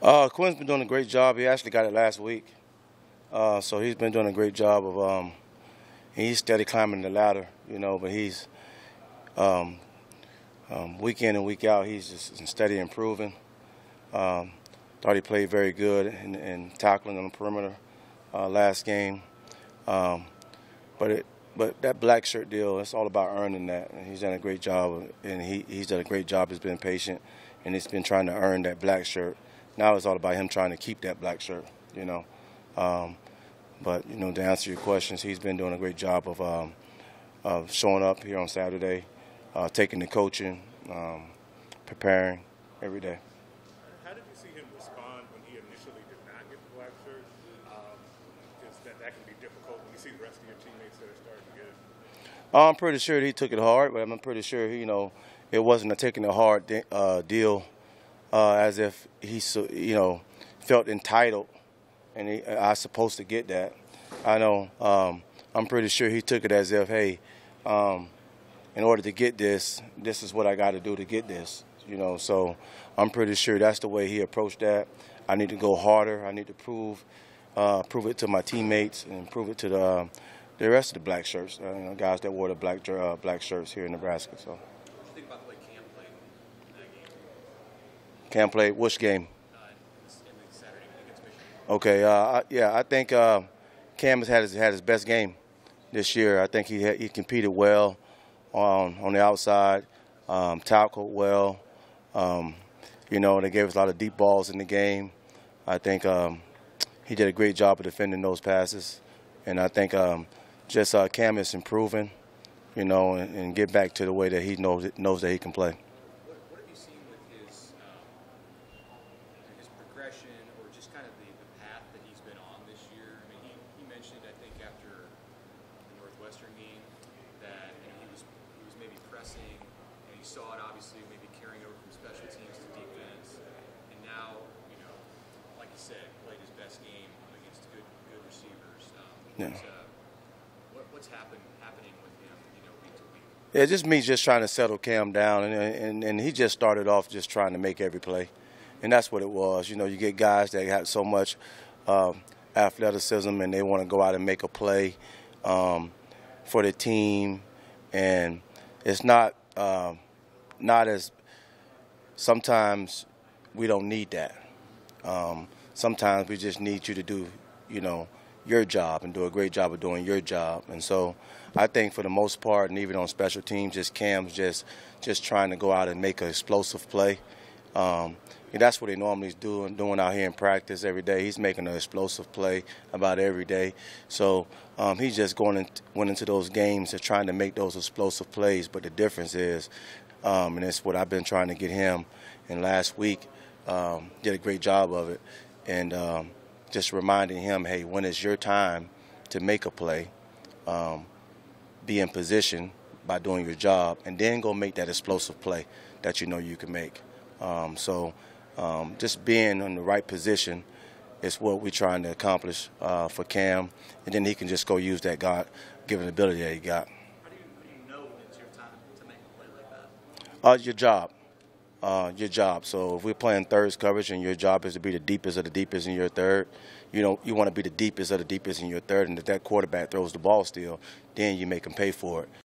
Uh, Quinn's been doing a great job. He actually got it last week. Uh, so he's been doing a great job of um, he's steady climbing the ladder, you know, but he's um, um, week in and week out, he's just steady improving. Um, thought he played very good in, in tackling on the perimeter uh, last game. Um, but it, but that black shirt deal, it's all about earning that. And he's done a great job, and he, he's done a great job. He's been patient, and he's been trying to earn that black shirt. Now it's all about him trying to keep that black shirt, you know. Um, but you know, to answer your questions, he's been doing a great job of um, of showing up here on Saturday, uh, taking the coaching, um, preparing every day. How did you see him respond when he initially did not get the black shirt? Because that, can be difficult when you see the rest of your teammates that are starting to get it. I'm pretty sure he took it hard, but I'm pretty sure he, you know it wasn't a taking a hard uh, deal, uh, as if he you know felt entitled and he, I was supposed to get that. I know. Um, I'm pretty sure he took it as if, hey, um, in order to get this, this is what I got to do to get this. You know, so I'm pretty sure that's the way he approached that. I need to go harder. I need to prove, uh, prove it to my teammates and prove it to the uh, the rest of the black shirts, uh, you know, guys that wore the black uh, black shirts here in Nebraska. So. Cam played in that game? Cam played which game? Okay, uh, yeah, I think Cam has had his, had his best game this year. I think he had, he competed well on on the outside, um, tackled well. Um, you know, they gave us a lot of deep balls in the game. I think um, he did a great job of defending those passes, and I think um, just uh, Cam is improving, you know, and, and, get back to the way that he knows knows that he can play. What, have you seen with his um, progression, or just kind of the, path that he's been on this year? I mean, he, I think, after the Northwestern game, that he was he was maybe pressing, and saw it obviously maybe carrying over from special teams to defense, and now you know, like you said, played his best game against good good receivers. Um, Yeah. but, uh, what, what's happening with him, you know, week to week? Yeah, just me just trying to settle Cam down, and, and and he just started off just trying to make every play, and that's what it was. You know, you get guys that have so much um, athleticism, and they want to go out and make a play um, for the team, and it's not um, not as sometimes we don't need that. Um, sometimes we just need you to do, you know, your job and do a great job of doing your job. And so I think for the most part, and even on special teams, just Cam's just just trying to go out and make an explosive play. Um, and that's what he normally doing, doing out here in practice every day. He's making an explosive play about every day. So um, he's just going in, went into those games and trying to make those explosive plays. But the difference is, um, and it's what I've been trying to get him. And last week, um, did a great job of it. And um, just reminding him, hey, when it's your time to make a play, um, be in position by doing your job, and then go make that explosive play that you know you can make. Um, so um, just being in the right position is what we're trying to accomplish uh, for Cam, and then he can just go use that God-given ability that he got. How do you, how do you know when it's your time to make a play like that? Uh, your job. Uh, your job. So if we're playing thirds coverage and your job is to be the deepest of the deepest in your third, you know you want to be the deepest of the deepest in your third, and if that quarterback throws the ball still, then you make him pay for it.